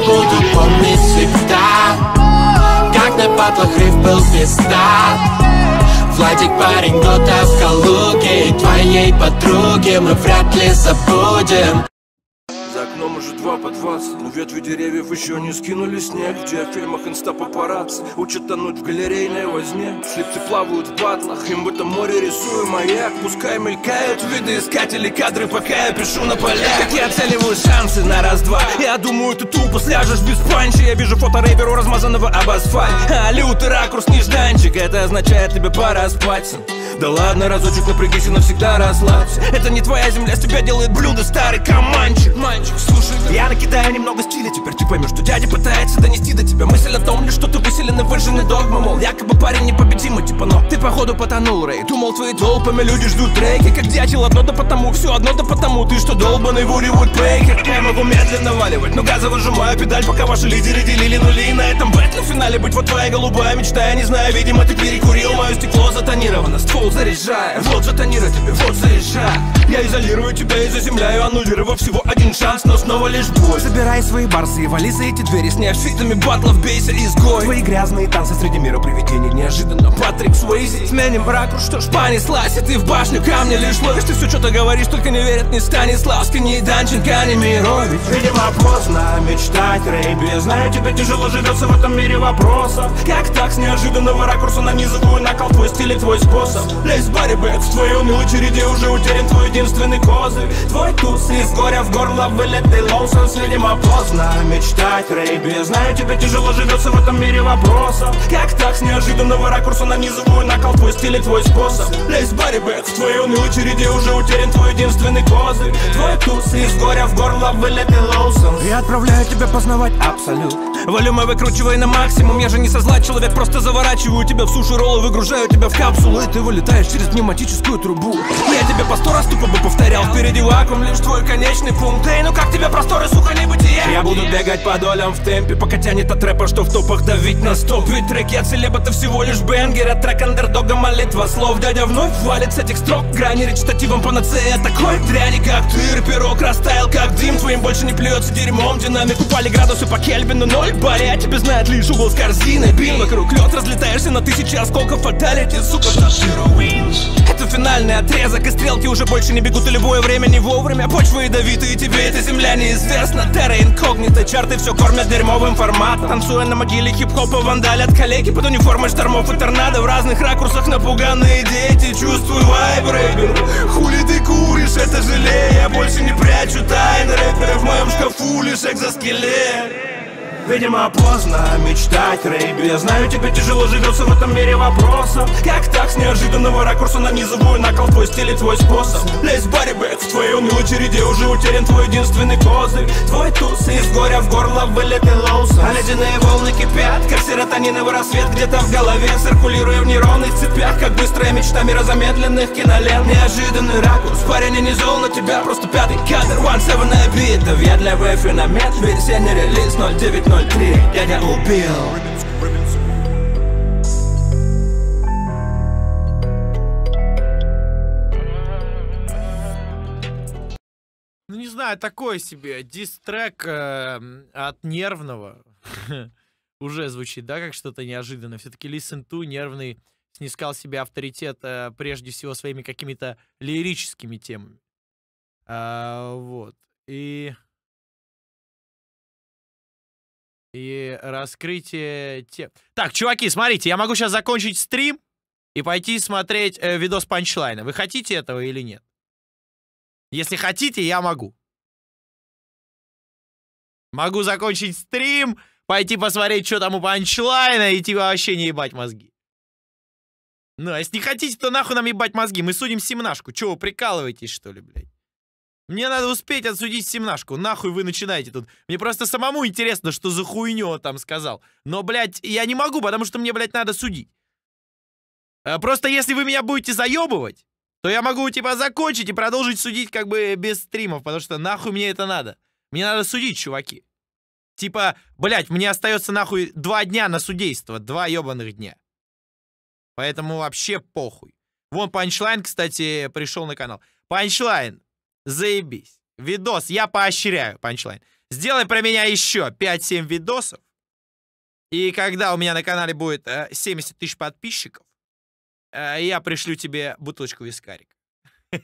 Я буду помнить всегда. Как на батлах риф был пизда. Владик парень года в Калуге И твоей подруги мы вряд ли забудем. За окном уже два по двадцать. Но ветви деревьев еще не скинули снег. Где в фильмах инста папарацци. Учат тонуть в галерейной возне. Слепцы плавают в батлах. Им в этом море рисую маяк. Пускай мелькают виды искателей Кадры пока я пишу на полях Как я оцениваю шансы на раз-два? Я думаю, ты тупо сляжешь без панча. Я вижу фото рэперу размазанного об асфальт. А лютый ракурс нежданчик. Это означает тебе пора спать да ладно, разочек напрягись и навсегда расслабься. Это не твоя земля, с тебя делает блюдо старый команчик. Мальчик, слушай, я накидаю немного стиля Теперь ты поймешь, что дядя пытается донести до тебя Мысль о том, лишь что ты выселенный выжженный догма Мол, якобы парень непобедимый, типа, но Ты походу потонул, Рэй. Думал, твои толпами люди ждут треки Как дятел, одно да потому, все одно да потому Ты что, долбанный вуривуд пейкер Я могу медленно валивать, но газа выжимаю педаль Пока ваши лидеры делили нули И на этом бэтле в финале быть вот твоя голубая мечта Я не знаю, видимо, ты перекурил Мое стекло затонировано, ствол заряжая Вот затонирую тебе, вот заряжай Я изолирую тебя и заземляю Аннулировав всего один шанс, но снова лишь бой. Забирай свои барсы и вали за эти двери С неофитами батлов бейся, изгой Твои грязные танцы среди мира привидений Неожиданно Патрик Суэйзи. Сменим ракурс, что ж понеслась И ты в башню камня лишь ловишь. Ты все что-то говоришь, только не верят ни Станиславский, ни Данченко, ни Мирович Видимо поздно мечтать, Рейби Знаю, тебе тяжело живется в этом мире вопросов. Как так с неожиданного ракурса нанизываю на кол твой стиль и твой способ? Лезь в баре, бэк, в твоей унылой череде уже утерян твой единственный козырь. Твой туз из горя в горло вылетый лоусонс Видимо поздно. Мечтать, Рейби Знаю, тебе тяжело живется в этом мире вопросов. Как так с неожиданного ракурса нанизываю на кол твой стиль и твой способ? Лезь баре, бэк, в твоей унылой череде уже утерян твой единственный козырь. Твой туз из горя в горло вылетый лоусонс Я отправляю тебя познавать абсолют. Волюмы выкручивай на максимум Я же не со зла человек, просто заворачиваю тебя в суши роллы Выгружаю тебя в капсулу И ты вылетаешь через пневматическую трубу. Я тебе по сто раз тупо бы повторял Впереди вакуум, лишь твой конечный пункт Эй, ну как тебе просторы, сука, небытия Я буду бегать по долям в темпе Пока тянет от рэпа, что в топах давить на стоп Ведь треки от селеба-то всего лишь бенгер А трек андердога молитва слов Дядя вновь валит с этих строк Грани речитативом панацея Такой дряни, как ты, рэперок Растаял, как дым Твоим больше не плюется дерьмом Динамик упали градусы по Кельвину Ноль а тебе знает лишь угол с корзиной Бин вокруг лед, разлетаешься на тысячи осколков Фаталити, сука, это финальный отрезок И стрелки уже больше не бегут И любое время не вовремя. Почва ядовитая, и тебе эта земля неизвестна. Терра инкогнита, чарты все кормят дерьмовым форматом. Танцуя на могиле хип-хопа вандалят коллеги Под униформой штормов и торнадо. В разных ракурсах напуганные дети Чувствую вайб, Хули ты куришь, это желе Я больше не прячу тайны рэпера. В моем шкафу лишь экзоскелет Видимо поздно мечтать, Рэйби. Я знаю, тебе тяжело живется в этом мире вопросов. Как так с неожиданного ракурса на кол твой стиль и твой способ? Лезь в баре, бэк, в твоей унылой череде уже утерян твой единственный козырь. Твой туз из горя в горло вылетый лоусон А ледяные волны кипят, как серотониновый рассвет Где-то в голове, циркулируя в нейронных цепях Как быстрая мечта мира замедленных кинолент. Неожиданный ракурс, парень я не зол на тебя Просто пятый кадр, one seven на битов Я для вэфи на мет, весенний релиз 090 03 Дядя убил Ну, не знаю, такой себе дистрек э, от нервного. Уже звучит, да, как что-то неожиданное. Все-таки Listen to нервный снискал себе авторитет э, прежде всего своими какими-то лирическими темами. А, вот. И... И раскрытие те... Так, чуваки, смотрите, я могу сейчас закончить стрим и пойти смотреть э, видос панчлайна. Вы хотите этого или нет? Если хотите, я могу. Могу закончить стрим, пойти посмотреть, что там у панчлайна, и типа вообще не ебать мозги. Ну, а если не хотите, то нахуй нам ебать мозги. Мы судим семнашку. Чего, вы прикалываетесь, что ли, блядь? Мне надо успеть отсудить семнашку. Нахуй вы начинаете тут. Мне просто самому интересно, что за хуйню он там сказал. Но, блядь, я не могу, потому что мне, блядь, надо судить. А просто если вы меня будете заебывать, то я могу, типа, закончить и продолжить судить как бы без стримов, потому что нахуй мне это надо. Мне надо судить, чуваки. Типа, блядь, мне остается нахуй два дня на судейство, два ебаных дня. Поэтому вообще похуй. Вон Панчлайн, кстати, пришел на канал. Панчлайн, заебись. Видос, я поощряю, Панчлайн. Сделай про меня еще 5-7 видосов. И когда у меня на канале будет э, 70 тысяч подписчиков, э, я пришлю тебе бутылочку вискарик.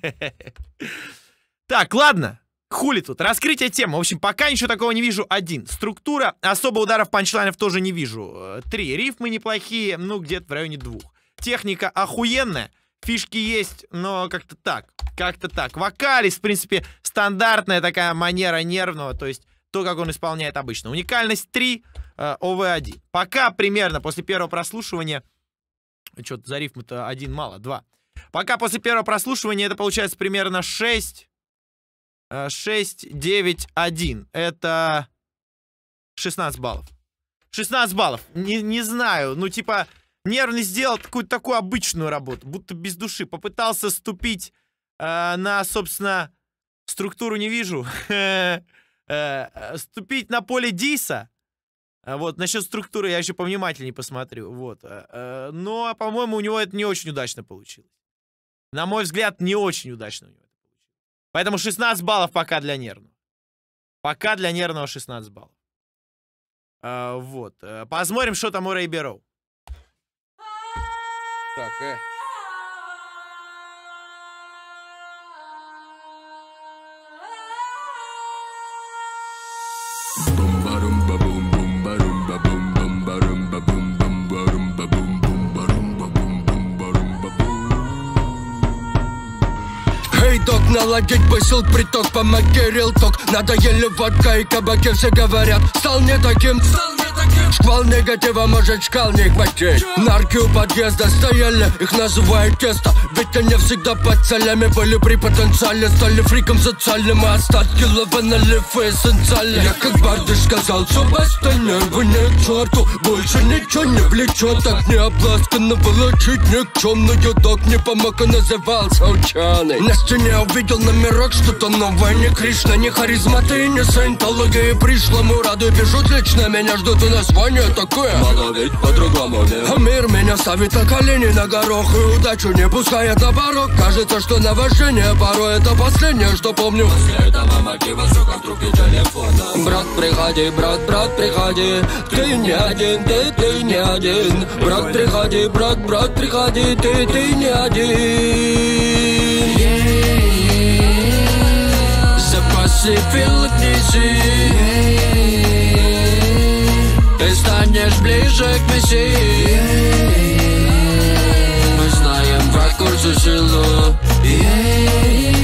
Так, ладно. Хули тут? Раскрытие темы. В общем, пока ничего такого не вижу. Один. Структура. Особо ударов панчлайнов тоже не вижу. Э, Три. Рифмы неплохие. Ну, где-то в районе двух. Техника охуенная. Фишки есть, но как-то так. Как-то так. Вокалист, в принципе, стандартная такая манера нервного. То есть то, как он исполняет обычно. Уникальность 3, э, ОВ1. Пока примерно после первого прослушивания... Что-то за рифмы-то один мало, два. Пока после первого прослушивания это получается примерно 6... 6, 9, 1. Это 16 баллов. 16 баллов. Не, не знаю, ну типа нервный сделал какую-то такую обычную работу, будто без души. Попытался ступить э, на, собственно, структуру не вижу. Э, ступить на поле Диса. А Вот, насчет структуры я еще повнимательнее посмотрю. Вот. э, э, Но, по-моему, у него это не очень удачно получилось. На мой взгляд, не очень удачно у него это получилось. Поэтому 16 баллов пока для нервного. Пока для нервного 16 баллов. А, Вот. э, Посмотрим, что там у Рэй Бероу. Так, э. Наладить бы сил приток, помоги рилток Надоели водка и кабаки, все говорят Стал не таким, Шквал негатива может шкал не хватить Нарки у подъезда стояли, их называют тесто. Ведь они всегда под целями были при потенциале. Стали фриком социальным, а остатки лаванали эссенциально Я как бардыш сказал, все баста нервы не черту Больше ничего не влечет, так не обласканно было чуть никчемную Док не помог и назывался ученый На стене увидел номерок, что-то новое Не Кришна, не харизма, ты не саентология И пришлому раду пишут лично, меня ждут и название такое. Мало ведь по-другому не. А мир меня ставит на колени на горох И удачу не пускает на порог. Кажется, что наваждение порой это последнее, что помню. После этого мотива, сука, в трубке телефона. Брат, приходи, брат, брат, приходи. Ты не один, ты, ты не один. Брат, приходи, брат, брат, приходи. Ты, ты не один. Запасы пилок неси. Ты станешь ближе к Мессии. Мы знаем в ракурсе силу. Куда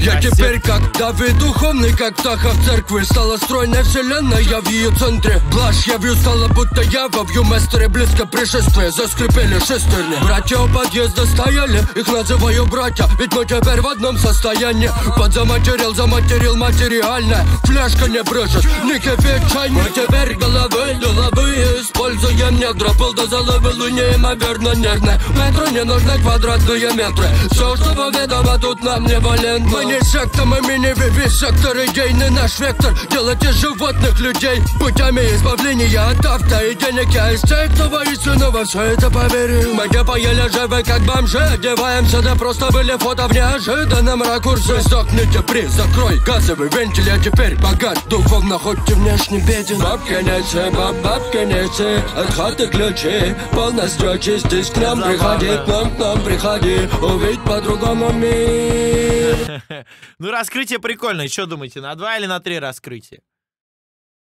Я теперь как Давид духовный, как Птаха в церкви. Стала стройная вселенная, я в ее центре. Блажь я вью, стала будто я во вью. Местере близко пришествие, заскрипели шестерни. Братья у подъезда стояли, их называю братья. Ведь мы теперь в одном состоянии. Подзаматерил, заматерил материальное. Фляжка не брыжет, не кипит чай. Мы теперь головы, головы используем недра Пыл до зала было неимоверно нервно Метро не нужны квадратные метры. Все, что ведомо тут нам не валент Мы не секта, мы мини-виви сектор Идейный наш вектор. Делать из животных людей Путями избавления от авто и денег. Я из тех, кто воистину во все это поверил Мы не поели живы, как бомжи Одеваемся, да просто были фото в неожиданном ракурсе. Сдохните при, закрой газовый вентиль Я теперь богат, духовно, хоть и внешне беден. Бабки неси, баб, бабки неси От ключи, полностью очистись К нам приходи, к нам, к нам приходи Увидь по-другому мир Ну, раскрытие прикольное. Что думаете, на два или на три раскрытия?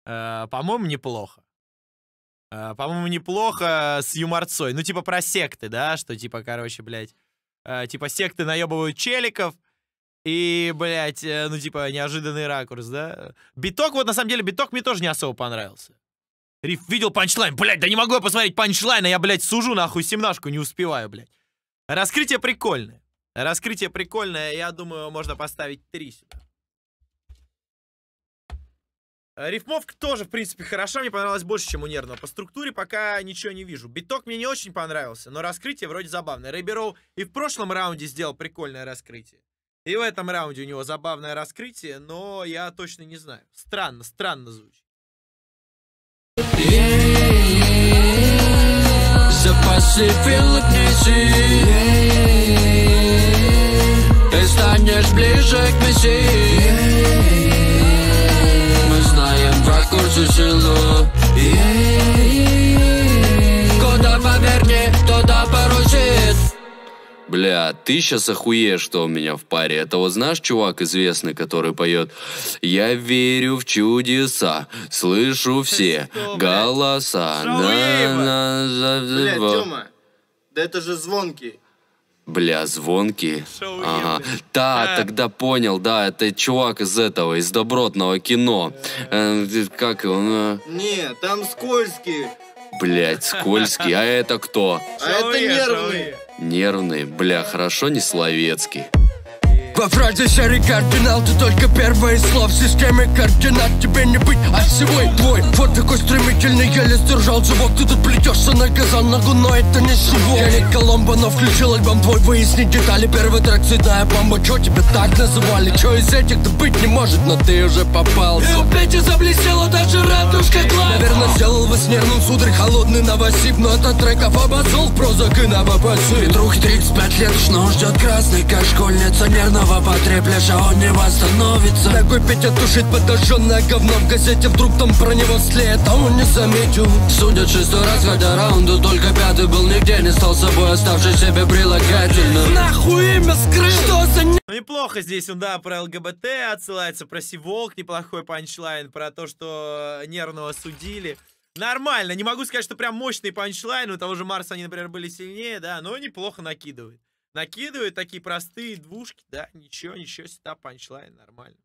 Э, По-моему, неплохо. Э, По-моему, неплохо с юморцой. Ну, типа про секты, да? Что, типа, короче, блядь, э, типа секты наебывают челиков. И, блядь, ну, типа, неожиданный ракурс, да? Биток, вот, на самом деле, биток мне тоже не особо понравился. Риф видел панчлайн. Блядь, да не могу я посмотреть панчлайн, а я, блядь, сужу нахуй семнашку, не успеваю, блядь. Раскрытие прикольное. Раскрытие прикольное, я думаю, можно поставить 3 сюда. Рифмовка тоже, в принципе, хороша, мне понравилась больше, чем у нервного. По структуре пока ничего не вижу. Биток мне не очень понравился, но раскрытие вроде забавное. Рэйбероу и в прошлом раунде сделал прикольное раскрытие. И в этом раунде у него забавное раскрытие, но я точно не знаю. Странно, странно звучит. Запасы пилок неси Ты станешь ближе к Мессии. Мы знаем про курсы силу Куда поверни, туда поручит Бля, ты сейчас охуеешь, что у меня в паре. Это вот знаешь, чувак известный, который поет «Я верю в чудеса, слышу все Что, голоса». На- на- во». Тёма, да это же звонкий. Бля, звонкий. Шоу Ага. Да, А. тогда понял, да, это чувак из этого, из добротного кино. Э, как он? э, Не, там скользкий. Блядь, скользкий. А это кто? А это нервный. Шауе. Нервный. Бля, хорошо не словецкий. Во фразе серый кардинал Ты только первое из слов. В системе координат Тебе не быть, а всего и твой Вот такой стремительный, еле сдержал зевок Ты тут плетешься на газонногу, но это не сувок Я не Коломбо, но включил альбом твой Выясни детали, первый трек цветная бомба Чё тебя так называли? Чё из этих-то быть не может, но ты уже попался. И у Пети заблестела даже радужка глаз Наверное, сделал во нервным сударь холодный новосип Но этот треков обозвал прозок и новопосып Петрухе 35 лет, но ждет красный Как школьница нервного потребляша Он не восстановится Такой Петя тушит подожженное говно в газете Вдруг там про него след, а он не заметил Судят шестой раз, хотя раунду только пятый был Нигде не стал собой, оставший себе прилагательным Нахуй имя скрыл, что за Ну неплохо здесь он, да, про ЛГБТ отсылается, про Сиволк, неплохой панчлайн, про то, что нервного судили. Нормально, не могу сказать, что прям мощный панчлайн, у того же Марса они, например, были сильнее, да, но неплохо накидывает. Накидывает такие простые двушки, да, ничего, ничего, сюда панчлайн, нормально.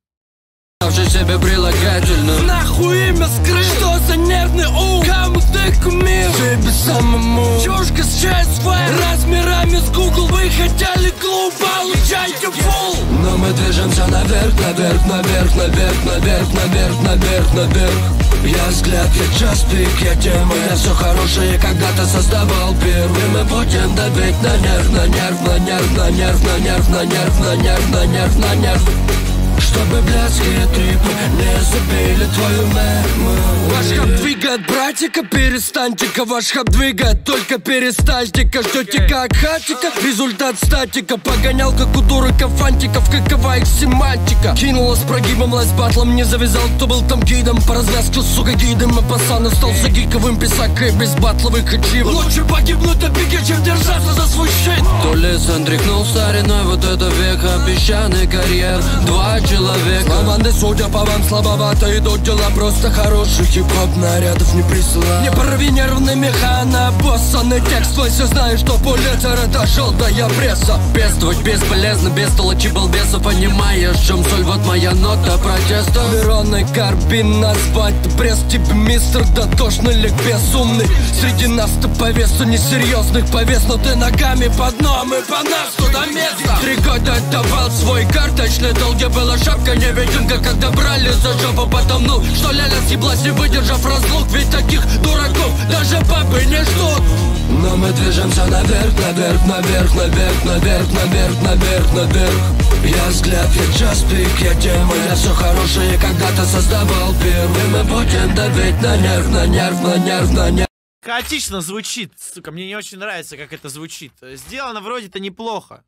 Себе прилагательным Нахуй имя скрыл Что за нервный ум? Кому ты кумир Тебе самому. Чушка с ЧСВ Размерами с Google Вы хотели клуб Получайте фул Но мы движемся наверх, наверх, наверх, наверх, наверх, наверх, наверх, наверх Я взгляд, я час пик, я тема Я все хорошее когда-то создавал первым. Мы будем давить на нерв, на нерв, на нерв, на нерв, на нерв, на нерв, на нерв, на нерв, на нерв чтобы блядские трипы не забили твою мэрму Ваш хаб двигает, братика, перестаньте-ка Ваш хаб двигает, только перестаньте-ка. Ждете как хатика, результат статика. Погонял как у дураков фантиков Какова их семантика Кинула с прогибом, лайс батлом Не завязал, кто был там гидом По развязке, сука, гидом А пацан стал. За гиковым писакой Без батловых ачивок Лучше погибнуть на пике, чем держаться за свой щит. То ли тряхнул стариной Вот это века песчаный карьер. Два человека. Команды, судя по вам, слабовато идут дела. Просто хороших хип-хоп нарядов не присылают Не порви нервный механа, боссанный текст Твой. Все знаешь, что пулетер это желтая пресса. Пестовать бесполезно, без толочи балбеса. Понимаешь, в чем соль, вот моя нота протеста. Веронный карбин назвать Пресс типа мистер дотошный ликбез умный Среди нас-то по весу несерьезных повес. Но ты ногами под дном и по нас туда место Три года давал свой карточный долг Где была шапка невидимка, когда брали за жопу Потом. Ну, что ляля съеблась, не выдержав разлук Ведь таких дураков даже папы не ждут. Но мы движемся наверх, наверх, наверх, наверх, наверх, наверх, наверх, наверх. Я взгляд, я час пик, я тема Я все хорошее когда-то создавал первым. Мы будем давить на нерв, на нерв, на нерв, на нерв. Хаотично звучит, сука, мне не очень нравится, как это звучит. Сделано вроде-то неплохо.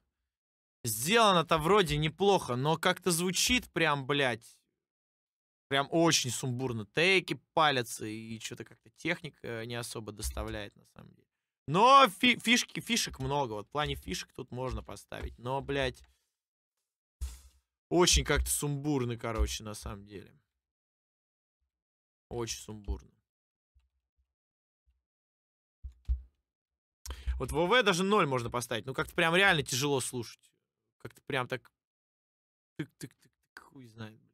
Сделано-то вроде неплохо, но как-то звучит прям, блядь, прям очень сумбурно. Тейки палятся, и что-то как-то техника не особо доставляет, на самом деле. Но фи- фишки, фишек много, вот в плане фишек тут можно поставить. Но, блядь, очень как-то сумбурно, короче, на самом деле. Очень сумбурно. Вот в ВВ даже 0 можно поставить. Ну, как-то прям реально тяжело слушать. Как-то прям так... Тык-тык-тык, хуй знает, блядь.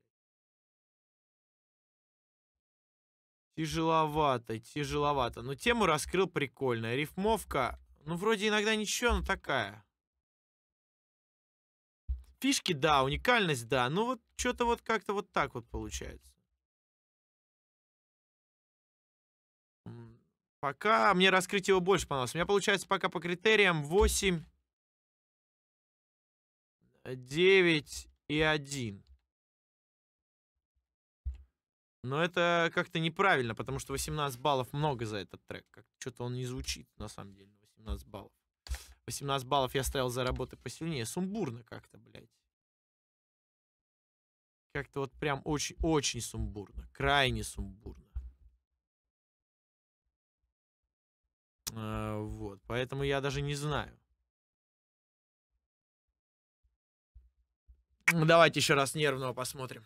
Тяжеловато, тяжеловато. Но тему раскрыл прикольно. Рифмовка, ну, вроде иногда ничего, но такая. Фишки, да, уникальность, да. Ну, вот что-то вот как-то вот так вот получается. Пока мне раскрыть его больше понравилось. У меня получается пока по критериям 8, 9 и 1. Но это как-то неправильно, потому что 18 баллов много за этот трек. Как что-то он не звучит, на самом деле, 18 баллов. 18 баллов я ставил за работы посильнее. Сумбурно как-то, блядь. Как-то вот прям очень-очень сумбурно. Крайне сумбурно. А, вот, поэтому я даже не знаю. Давайте еще раз нервного посмотрим.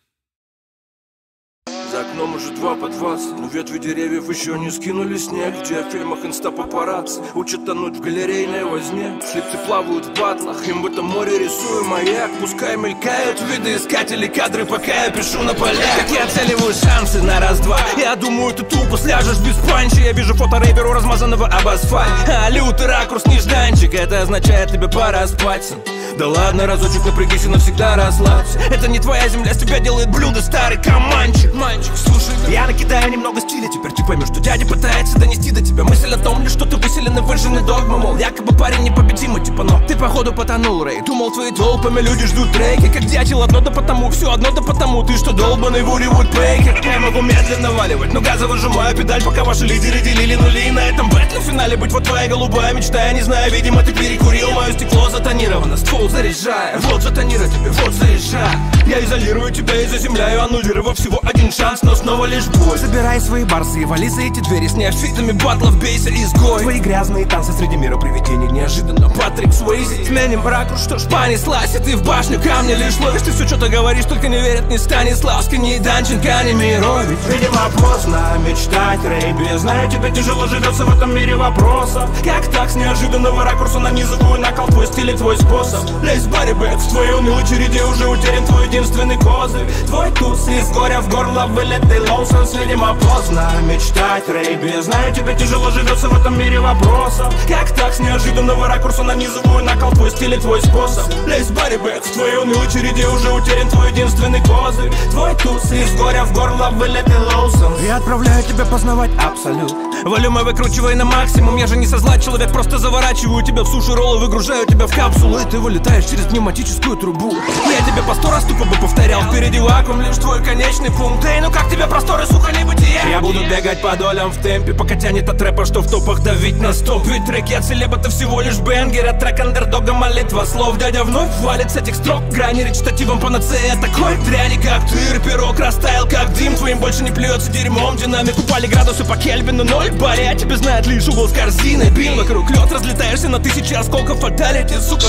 За окном уже два по двадцать. Но ветви деревьев еще не скинули снег. Где в фильмах инста папарацци. Учат тонуть в галерейной возне. Слепцы плавают в батлах. Им в этом море рисую маяк. Пускай мелькают виды искатели кадры Пока я пишу на полях Как я оцениваю шансы на раз-два? Я думаю, ты тупо сляжешь без панчи Я вижу фото рэперу размазанного об асфальт А лютый ракурс нежданчик. Это означает тебе пора спать да ладно, разочек напрягись и навсегда расслабься. Это не твоя земля, с тебя делает блюдо старый команчик. Манчик, слушай, я накидаю немного стиля Теперь ты что дядя пытается донести до тебя Мысль о том, лишь что ты выселенный выжженный догма Мол, якобы парень непобедимый, типа, но ты походу потонул, Рэй. Думал, твои толпами люди ждут треки Как дятел, одно да потому, все одно да потому. Ты что, долбанный Вуривуд Пейкер Я могу медленно валивать, но газа выжимаю педаль Пока ваши лидеры делили нули. И на этом бэтле в финале быть вот твоя голубая мечта. Я не знаю, видимо, ты перекурил Мое стекло затонировано, ствол заряжая Вот затонирую тебе, вот заряжай Я изолирую тебя и заземляю Аннулировав всего один шанс, но снова лишь бой. Забирай свои барсы и вали за эти двери С неофитами батлов бейся изгой. Твои грязные танцы среди мира привидений Неожиданно Патрик Суэйзи Сменим ракурс, что ж понеслась И ты в башню камня лишь ловишь. Ты все что-то говоришь, только не верят ни Станиславский, ни Данченко, ни Мирович Видимо поздно мечтать, Рейби Знаю, тебе тяжело живется в этом мире вопросов. Как так с неожиданного ракурса нанизываю на кол твой стиль и твой способ? Лезь в баре бэк, в твоей унылой череде уже утерян твой единственный козырь. Твой туз из горя в горло вылетый лоусенс Видимо поздно мечтать, Рейби Знаю, тебе тяжело живется в этом мире вопросов. Как так с неожиданного ракурса нанизываю на кол твой стиль и твой способ? Лезь баре бэк, в твоей унылой череде уже утерян твой единственный козырь. Твой туз из горя в горло вылетый лоусенс Я отправляю тебя познавать абсолют. Волюмы выкручивай на максимум Я же не со зла человек, просто заворачиваю тебя в суши роллы Выгружаю тебя в капсулу И ты вылетаешь через пневматическую трубу. Я тебе по сто раз тупо бы повторял Впереди вакуум, лишь твой конечный пункт Эй, ну как тебе просторы, сука, небытия Я буду бегать по долям в темпе Пока тянет от рэпа, что в топах давить на стоп Ведь треки от селеба-то всего лишь бенгер А трек андердога молитва слов Дядя вновь валит с этих строк Грани речитативом панацея Такой дряни, как ты, рэперок Растаял, как дым Твоим больше не плюется дерьмом Динамик упали градусы по Кельвину Ноль баре, а тебе знает лишь угол с корзиной Бин вокруг лед, разлетаешься на тысячи осколков Фаталити, сука,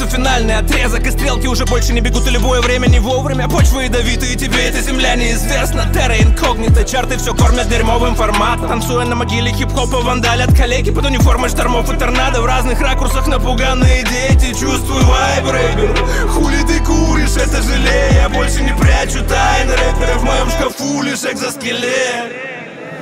это финальный отрезок И стрелки уже больше не бегут И любое время не вовремя. Почва ядовитая, и тебе эта земля неизвестна. Терра инкогнита, чарты все кормят дерьмовым форматом. Танцуя на могиле хип-хопа вандалят коллеги Под униформой штормов и торнадо. В разных ракурсах напуганные дети Чувствую вайб, рэпер Хули ты куришь, это желе Я больше не прячу тайны рэпера. В моем шкафу лишь экзоскелет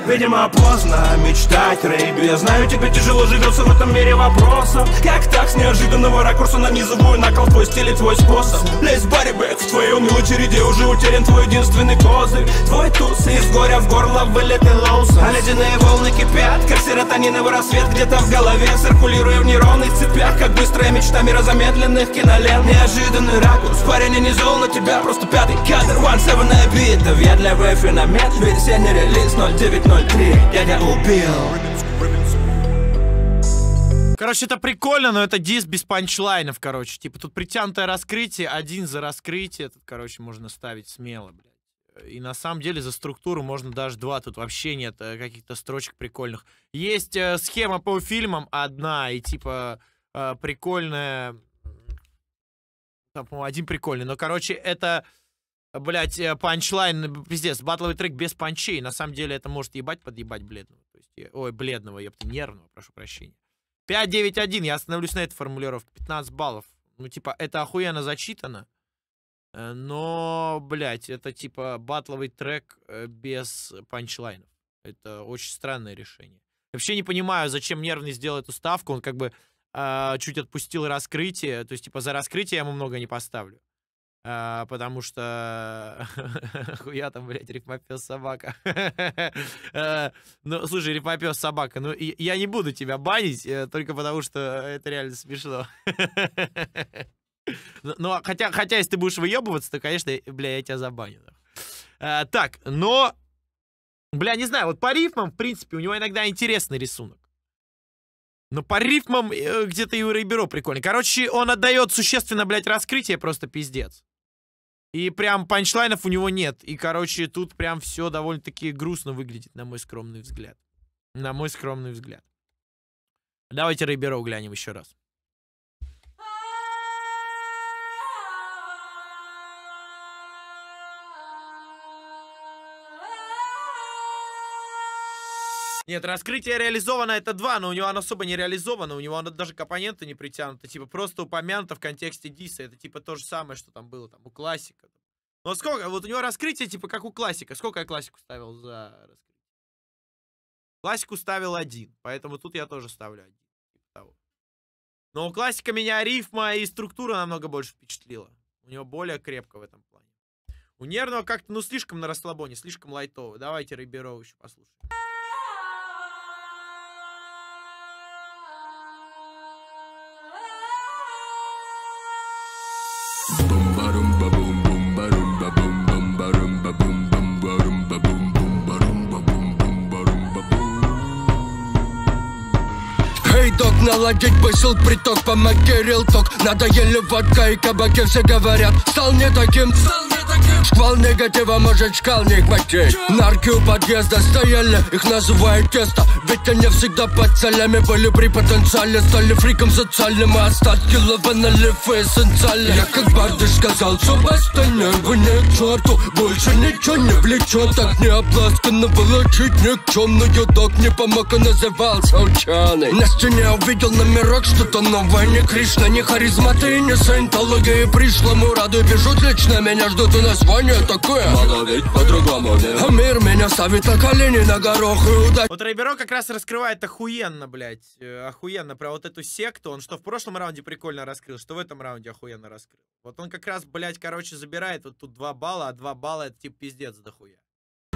Видимо поздно мечтать, Рейби Я знаю, тебе тяжело живется в этом мире вопросов. Как так с неожиданного ракурса на кол твой стиль и твой способ? Лезь в баре бэк, в твоей унылой череде уже утерян твой единственный козырь. Твой туз из горя в горло вылетый лоусон А ледяные волны кипят, как серотониновый рассвет Где-то в голове, циркулируя в нейронных цепях Как быстрая мечта мира замедленных кинолент. Неожиданный ракурс, парень я не зол на тебя Просто пятый кадр, one seven на бит Въедливый феномен, весенний релиз 090 Дядя убил Короче, это прикольно, но это дис без панчлайнов, короче. Типа тут притянутое раскрытие, один за раскрытие. Этот, короче, можно ставить смело, блядь. И на самом деле за структуру можно даже два. Тут вообще нет э, каких-то строчек прикольных. Есть э, схема по фильмам одна, и типа э, прикольная... Там, один прикольный. Но, короче, это блять, э, панчлайн, пиздец, батловый трек без панчей. На самом деле это может ебать подъебать бледного. То есть, э, ой, бледного, ёпта, нервного, прошу прощения. 5-9-1, я остановлюсь на этой формулировке. 15 баллов. Ну, типа, это охуенно зачитано. Э, но, блядь, это типа батловый трек без панчлайнов. Это очень странное решение. Вообще не понимаю, зачем нервный сделал эту ставку. Он как бы э, чуть отпустил раскрытие. То есть, типа, за раскрытие я ему много не поставлю. А, потому что хуя там, блядь, рифмопес собака. а, ну, слушай, рифмопес собака, ну, и, я не буду тебя банить, э, только потому что это реально смешно. ну, хотя, хотя, если ты будешь выебываться, то, конечно, бля, я тебя забаню. Э, так, но... Бля, не знаю, вот по рифмам, в принципе, у него иногда интересный рисунок. Но по рифмам э, где-то и у Рейберо прикольно. Короче, он отдает существенно, блядь, раскрытие, просто пиздец. И прям панчлайнов у него нет. И, короче, тут прям все довольно-таки грустно выглядит, на мой скромный взгляд. На мой скромный взгляд. Давайте Рейберо глянем еще раз. Нет, раскрытие реализовано это два, но у него оно особо не реализовано, у него оно даже к оппоненту не притянуто, типа просто упомянуто в контексте диса, это типа то же самое, что там было там у классика. Но сколько, вот у него раскрытие типа как у классика, сколько я классику ставил за раскрытие? Классику ставил один, поэтому тут я тоже ставлю один. Типа. Но у классика меня рифма и структура намного больше впечатлила. У него более крепко в этом плане. У нервного как-то, ну, слишком на расслабоне, слишком лайтово. Давайте Риберова еще послушаем. Наладить бы сил приток, помоги рилток Надоели водка и кабаки, все говорят Стал не таким, стал Шквал негатива может шкал не хватить Нарки у подъезда стояли, их называют тесто. Ведь они всегда под целями были при потенциале Стали фриком социальным, а остатки лаванали эссенциально Я как бардыш сказал, что баста нервы не черту Больше ничего не влечет, так не обласканно было чуть никчемную Док не помог, и назывался ученый На стене увидел номерок, что-то новое Не Кришна, не харизматы, и не саентология Пришлому раду бежут лично, меня ждут и название такое Мало ведь по-другому не А мир меня ставит на колени, на горох и удачи Вот Рейберо как раз раскрывает охуенно, блядь. э, охуенно про вот эту секту. Он что в прошлом раунде прикольно раскрыл, что в этом раунде охуенно раскрыл. Вот он как раз, блядь, короче, забирает вот тут 2 балла, а 2 балла это типа пиздец дохуя.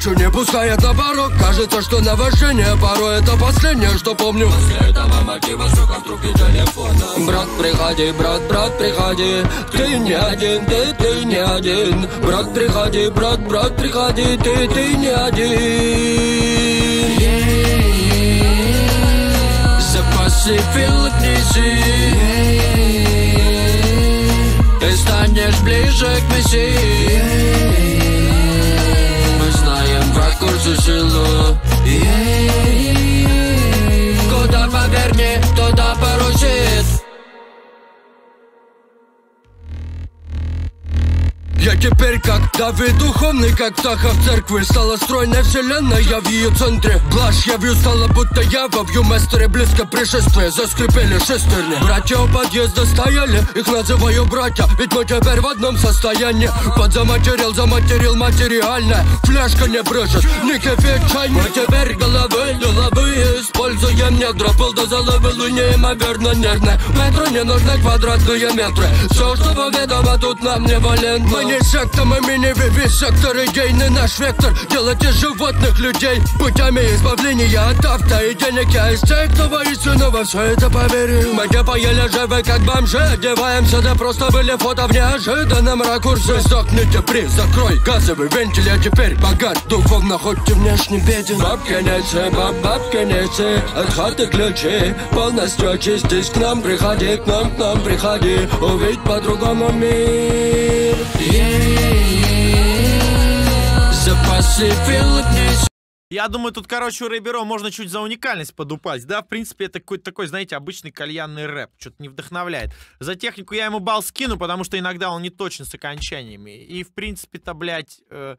Чё не пускает на порог Кажется, что наваждение порой это последнее, что помню. После этого мотива, сука, в трубке телефона Брат, приходи, брат, брат, приходи. Ты не один, ты, ты не один. Брат, приходи, брат, брат, приходи. Ты, ты не один. Запасы пилот неси. Ты станешь ближе к Мессии знаем про курсы силу Куда поверни, туда поручит Я теперь как Давид духовный, как птаха в церкви. Стала стройная вселенная, я в ее центре. Блажь я вью, стала будто я вовью Местере близко пришествие, заскрипели шестерни. Братья у подъезда стояли, их называю братья. Ведь мы теперь в одном состоянии. Подзаматерил, заматерил материальное. Фляжка не брыжет, не кипит чай. Мы теперь головы, головы используем недра. Пол до зала было неимоверно нервно Метро не нужны квадратные метры. Все, что поведомо, тут нам не не секта, мы мини-виви сектор Идейный наш вектор, делать из животных людей Путями избавления от авто и денег Я из тех, кто воистину во все это поверил Мы не поели живы, как бомжи. Одеваемся, да просто были фото в неожиданном ракурсе Сдохните при, закрой газовый вентиль Я теперь богат, духовно, хоть и внешне беден Бабки неси, баб, бабки неси От хаты ключи, полностью очистись К нам. Приходи, к нам, к нам приходи. Увидь по-другому мир. неси Я думаю, тут, короче, у Рейберо можно чуть за уникальность подупасть. Да, в принципе, это какой-то такой, знаете, обычный кальянный рэп. Что-то не вдохновляет. За технику я ему бал скину, потому что иногда он не точен с окончаниями. И, в принципе-то, блядь, э,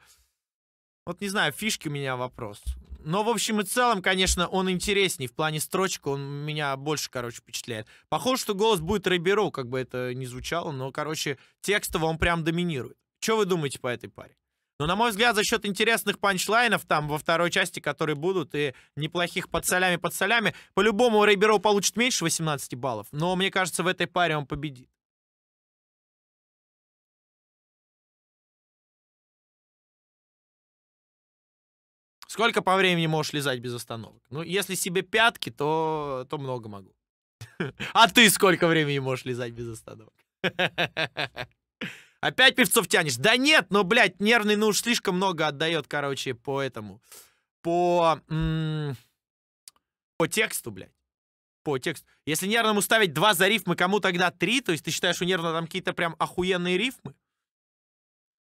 вот не знаю, фишки у меня вопрос. Но, в общем и целом, конечно, он интересней. В плане строчек он меня больше, короче, впечатляет. Похоже, что голос будет Рейберо, как бы это ни звучало, но, короче, текстово он прям доминирует. Что вы думаете по этой паре? Но, на мой взгляд, за счет интересных панчлайнов там во второй части, которые будут, и неплохих под солями, под солями, по-любому Рейберо получит меньше 18 баллов. Но, мне кажется, в этой паре он победит. Сколько по времени можешь лизать без остановок? Ну, если себе пятки, то, то много могу. А ты сколько времени можешь лизать без остановок? Опять певцов тянешь? Да нет, но, блядь, нервный, ну уж слишком много отдает, короче, по этому. По... по тексту, блядь. По тексту. Если нервному ставить два за рифмы, кому тогда три? То есть ты считаешь, у нервного там какие-то прям охуенные рифмы?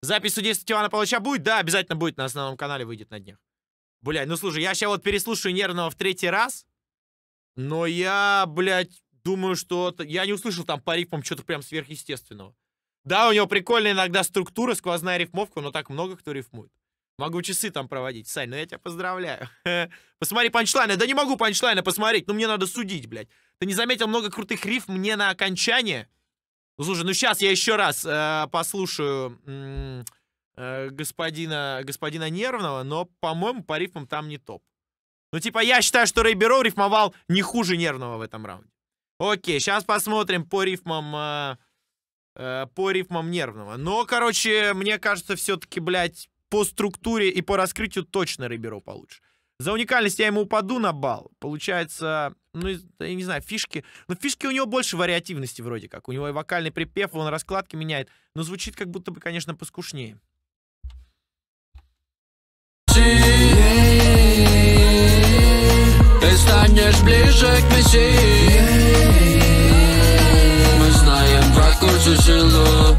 Запись судейства Ивана Павловича будет? Да, обязательно будет, на основном канале выйдет на днях. Блядь, ну слушай, я сейчас вот переслушаю нервного в третий раз, но я, блядь, думаю, что... Я не услышал там по рифмам что-то прям сверхъестественного. Да, у него прикольная иногда структура, сквозная рифмовка, но так много кто рифмует. Могу часы там проводить. Сань, ну я тебя поздравляю. Посмотри панчлайны. Да не могу панчлайны посмотреть, ну мне надо судить, блядь. Ты не заметил много крутых рифм мне на окончание? Ну слушай, ну сейчас я еще раз э, послушаю господина, господина Нервного, но, по-моему, по рифмам там не топ. Ну типа я считаю, что Рэй Бероу рифмовал не хуже Нервного в этом раунде. Окей, сейчас посмотрим по рифмам... э, э, по рифмам нервного. Но, короче, мне кажется, все-таки, блядь, по структуре и по раскрытию точно Риберо получше. За уникальность я ему упаду на бал. Получается, ну, я не знаю, фишки. Но фишки у него больше вариативности вроде как. У него и вокальный припев, он раскладки меняет. Но звучит как будто бы, конечно, поскушнее. Ты станешь ближе к Мессии Мы знаем про курсу силу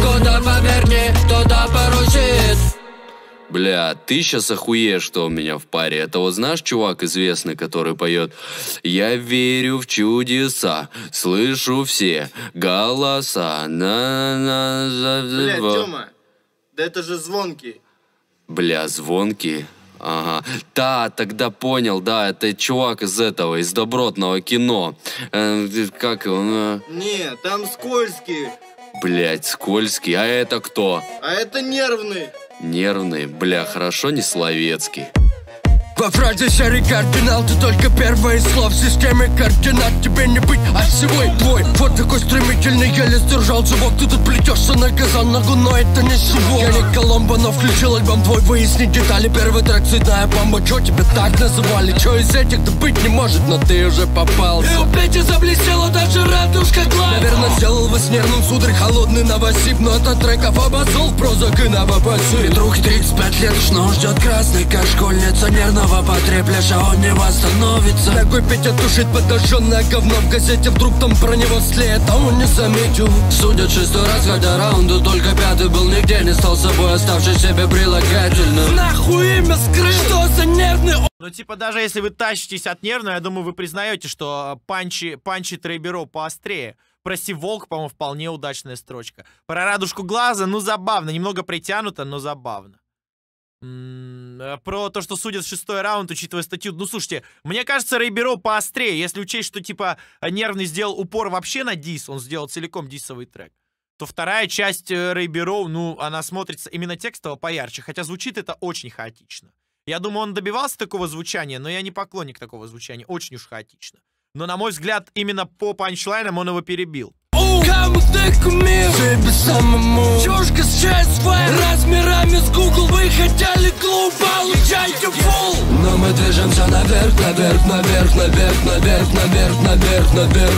Куда поверни, туда поручит Бля, ты сейчас охуеешь, что у меня в паре. Это вот знаешь, чувак известный, который поет «Я верю в чудеса, слышу все голоса». на на за Блядь, Тёма, да это же звонкий. Бля, звонкий. Ага. Да, тогда понял, да, это чувак из этого, из добротного кино. Э, как он? э, Не, там скользкий, Блять, скользкий. А это кто? а это нервный. Нервный. Бля, хорошо не словецкий. Во фразе серый кардинал, ты только первое из слов В системе координат. Тебе не быть осевой твой. Вот такой стремительный, еле сдержал зубок. Ты тут плетешься на газан ногу, но это не всего Я не Коломбо, но включил альбом твой Выясни детали, первый трек цветная бомба Чё тебя так называли? Чё из этих да быть не может, но ты уже попался. И у Пети заблестела даже радужка глаз. Наверное, сделал сне нервным сударь холодный новосип Но это треков обоссол прозок и новопосип Петрух 35 лет, но ждет красный, как школьница Нервного потребляша, он не восстановится Ногой Петя тушит подожженное говно в газете Вдруг там про него след, а он не заметил Судят шестой раз, хотя раунду только пятый был Нигде не стал собой, оставший себе прилагательным Нахуй имя скрыл, что за нервный Ну, типа, даже если вы тащитесь от нервного, я думаю, вы признаете, что панчи, панчи Трейберо поострее. Про Сиволк, по-моему, вполне удачная строчка. Про радужку глаза, ну, забавно. Немного притянуто, но забавно. Э, Про то, что судят шестой раунд, учитывая статью. Ну, слушайте, мне кажется, Рейберо поострее. Если учесть, что, типа, нервный сделал упор вообще на дис, он сделал целиком дисовый трек, то вторая часть э, Рейберо, ну, она смотрится именно текстово поярче, хотя звучит это очень хаотично. Я думаю, он добивался такого звучания, но я не поклонник такого звучания, очень уж хаотично. Но, на мой взгляд, именно по панчлайнам он его перебил. Ты кумир? Тебе самому. Чушка с ЧСВ Размерами с Google Вы хотели клуб, получайте фул Но мы движемся наверх, наверх, наверх, наверх, наверх, наверх, наверх, наверх.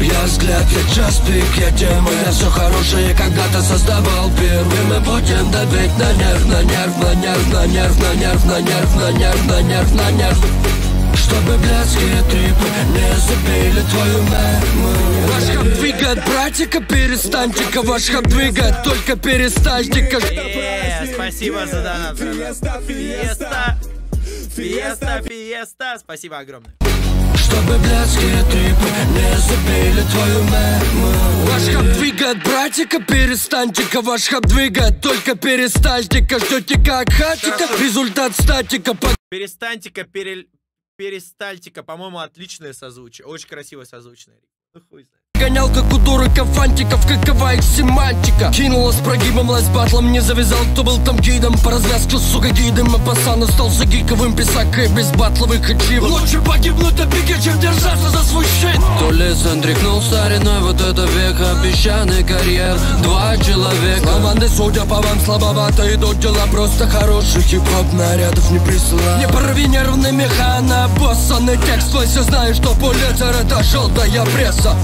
Я взгляд, я час пик, я тема Я все хорошее когда-то создавал первый. Мы будем давить на нерв, на нерв, на нерв, на нерв, на нерв, на нерв, на нерв, на нерв, на нерв чтобы блядские трипы не забили твою маму. Ваш хаб двигает, братика, перестаньте-ка. Ваш хаб двигает, только перестаньте-ка. Е, Спасибо за донат. Фиеста, фиеста, фиеста, фиеста. Спасибо огромное. Чтобы блядские трипы не забили твою маму. Ваш хаб двигает, братика, перестаньте-ка. Ваш хаб двигает, только перестаньте-ка. Ждете как хатика, результат статика. Перестаньте-ка, пере... перестальте-ка, по-моему, отличное созвучие. Очень красивое созвучное. Ну, хуй знает. Гонял как у дураков фантиков, какова их семантика Кинула с прогибом, лазь батлом не завязал, кто был там гидом. По развязке, сука, гидом, а пацан остался гиковым писакой без батловых ачивок Лучше погибнуть от беги, чем держаться за свой щит. То ли тряхнул стариной Вот это века, песчаный карьер. Два человека. Команды, судя по вам, слабовато идут дела. Просто хороший хип-хоп нарядов не присылал Не порви нервный механ, обоссанный текст Твой. Все знаю, что пулитер это желтая пресса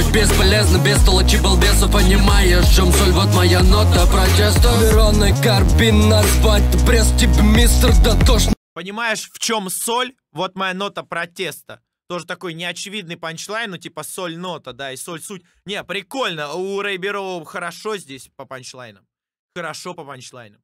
Пестовать бесполезно, без толочи балбесов Понимаешь, в чем соль, вот моя нота протеста Веронный карбин назвать пресс типа мистер дотошный Понимаешь, в чем соль? Вот моя нота протеста. Тоже такой неочевидный панчлайн, ну типа соль нота, да, и соль суть. Не, прикольно, у Рейберова хорошо здесь по панчлайнам. Хорошо по панчлайнам.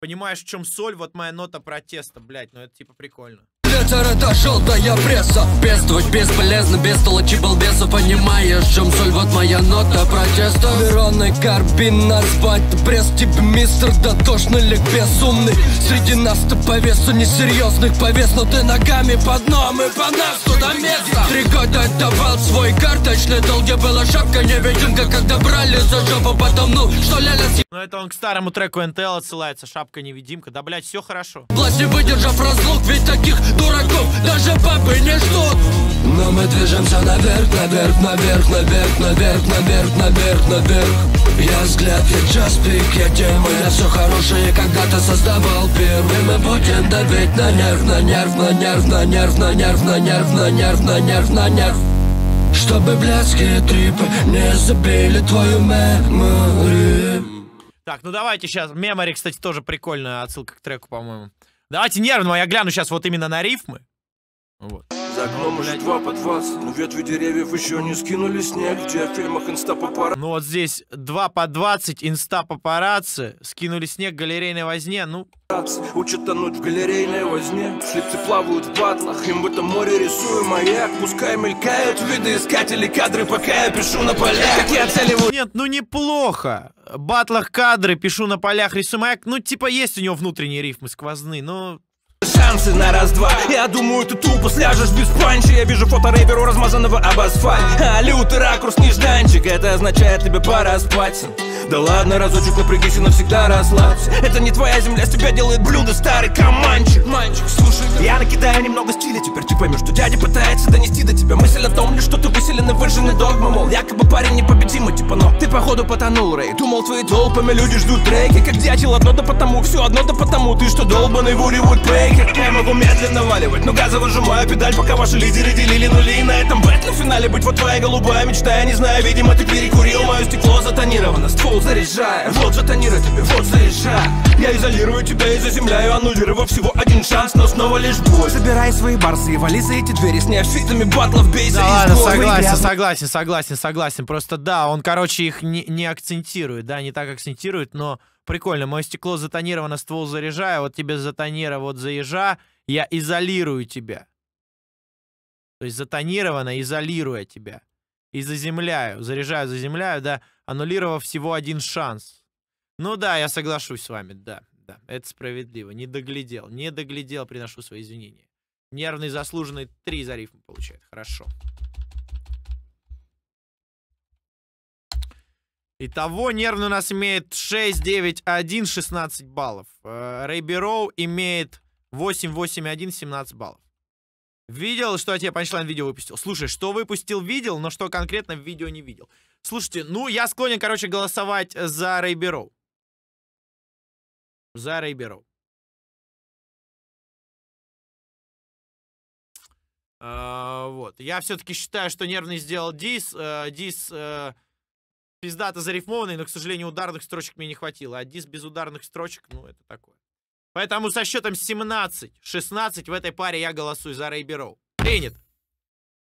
Понимаешь, в чем соль? Вот моя нота протеста, блядь, ну это типа прикольно. Ветер это желтая пресса. Пестовать бесполезно, без толочи балбеса Понимаешь, в чем соль, вот моя нота протеста. Веронный карбин назвать пресс Типа мистер дотошный ликбез умный Среди нас ты по весу несерьезных повес Но ты ногами под дном и по нас туда место Три года отдавал свой карточный долг Где была шапка невидимка, когда брали за жопу Потом, ну, что ляля Ну это он к старому треку НТЛ отсылается, шапка-невидимка. Да, блядь, все хорошо. Власть не выдержав разлук, ведь таких дураков даже папы не ждут. Но мы движемся наверх, наверх, наверх, наверх, наверх, наверх, наверх, наверх. Я взгляд, я час пик, я тема, я все хорошее когда-то создавал первый. Мы будем давить на нерв, на нерв, на нерв, на нерв, на нерв, на нерв, на нерв, на нерв, на нерв. Чтобы блядские трипы не забили твою мемори. Так, ну давайте сейчас. Мемори, кстати, тоже прикольная отсылка к треку, по-моему. Давайте нервно, я гляну сейчас вот именно на рифмы. Вот. За окном уже два по двадцать Но ветви деревьев еще не скинули снег. Где в фильмах инста папара Ну вот здесь 2 по 20, инста папарацци, скинули снег галерейной возне, ну, Учат тонуть в галерейной возне. Слепцы плавают в батлах Им в этом море рисую маяк. Пускай мелькают виды искатели кадры Пока я пишу на полях. Как я оцениваю нет, ну неплохо. Батлах кадры, пишу на полях, рисую маяк, ну типа есть у него внутренние рифмы сквозные, но... шансы на раз-два. Я думаю, ты тупо сляжешь без панча. Я вижу фото рейверу размазанного об асфальт. А лютый ракурс нежданчик. Это означает тебе пора спать. Да ладно, разочек напрягись и навсегда расслабься. Это не твоя земля, с тебя делает блюдо старый команчик. Мальчик, слушай, я накидаю немного стиля. Теперь ты поймешь, что дядя пытается донести до тебя Мысль о том лишь, что ты выселен и выжженный догма Мол, якобы парень непобедимый, типа, но Ты походу потонул, Рэй. Думал, твои толпами люди ждут треки Как дятел, одно да потому, все одно да потому. Ты что, долбанный Вуривуд Пейкер Я могу медленно валивать, но газа выжимаю педаль Пока ваши лидеры делили нули. И на этом бэтле в финале быть вот твоя голубая мечта. Я не знаю, видимо, ты перекурил Мое стекло затонировано, ствол заряжаю Вот затонирую тебе, вот заряжаю. Я изолирую тебя и заземляю Аннулировав всего один шанс, но снова лишь бой Забирай свои барсы и вали за эти двери С неофитами батлов бейся Да ладно, согласен, согласен, согласен, согласен. Просто да, он, короче, их не, не акцентирует, да, не так акцентирует, но прикольно. Мое стекло затонировано, ствол заряжаю, вот тебе затонира, вот заезжа, я изолирую тебя. То есть затонировано, изолируя тебя. И заземляю, заряжаю, заземляю, да, аннулировав всего один шанс. Ну да, я соглашусь с вами, да, да, это справедливо. Не доглядел, не доглядел, приношу свои извинения. Нервный заслуженный 3 за рифм получает, хорошо. Итого нервный у нас имеет 6, 9, 1, 16 баллов. Э, Рейби Роу имеет 8, 8, 1, 17 баллов. Видел, что я тебе панчлайн видео выпустил? Слушай, что выпустил, видел, но что конкретно в видео не видел. Слушайте, ну я склонен, короче, голосовать за Рейби Роу. За Рейби Роу. А, вот. Я все-таки считаю, что нервный сделал дис. э, дис э, пиздато зарифмованный, но, к сожалению, ударных строчек мне не хватило. А дис без ударных строчек, ну, это такое. Поэтому со счетом 17-16 в этой паре я голосую за Рейби Роу. Принят.